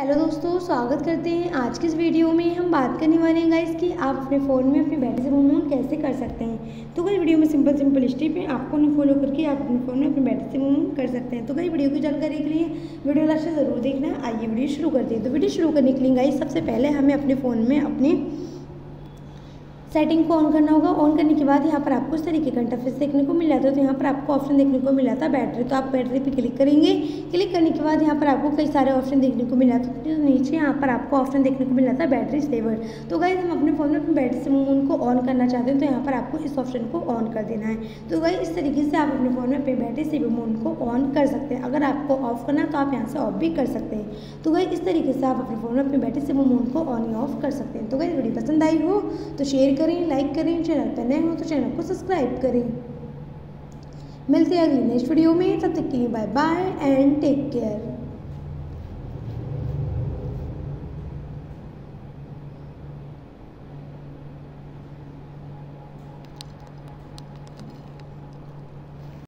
Hello दोस्तों, स्वागत करते हैं आज के इस वीडियो में। हम बात करने वाले हैं गाइस कि आप अपने फ़ोन में, अपनी बैटरी से मूवमेंट कैसे कर सकते हैं। तो कई वीडियो में सिंपल सिंपल स्टेप है आपको उन्हें फॉलो करके आप अपने फ़ोन में, अपनी बैटरी से मूवमेंट कर सकते हैं। तो कई वीडियो की जानकारी के लिए वीडियो लास्ट से ज़रूर देखना। आइए वीडियो शुरू करते हैं। तो वीडियो शुरू करने के लिए गाइस सबसे पहले हमें अपने फ़ोन में अपने सेटिंग को ऑन करना होगा। ऑन करने के बाद यहाँ पर आपको इस तरीके का इंटरफेस देखने को मिल जाता है तो यहाँ पर आपको ऑप्शन देखने को मिला था बैटरी तो आप बैटरी पे क्लिक करेंगे। क्लिक करने के बाद यहाँ पर आपको कई सारे ऑप्शन देखने को मिला हैं तो नीचे यहाँ पर आपको ऑप्शन देखने को मिला था बैटरी सेवर तो गाइज़ हम अपने फ़ोन में बैटरी से उनको ऑन करना चाहते हैं तो यहाँ पर आपको इस ऑप्शन को ऑन कर देना है। तो गाइज़ इस तरीके से आप अपने फ़ोन में अपनी बैटरी सेवर मोड को ऑन कर सकते हैं। अगर आपको ऑफ़ करना तो आप यहाँ से ऑफ़ भी कर सकते हैं। तो गाइज़ इस तरीके से आप अपने फ़ोन में अपनी बैटरी सेवर मोड को ऑन या ऑफ़ कर सकते हैं। तो गाइज़ वीडियो पसंद आई हो तो शेयर करें लाइक करें चैनल पर नए हो तो चैनल को सब्सक्राइब करें। मिलते हैं अगली नेक्स्ट वीडियो में, तब तक के लिए bye bye and take care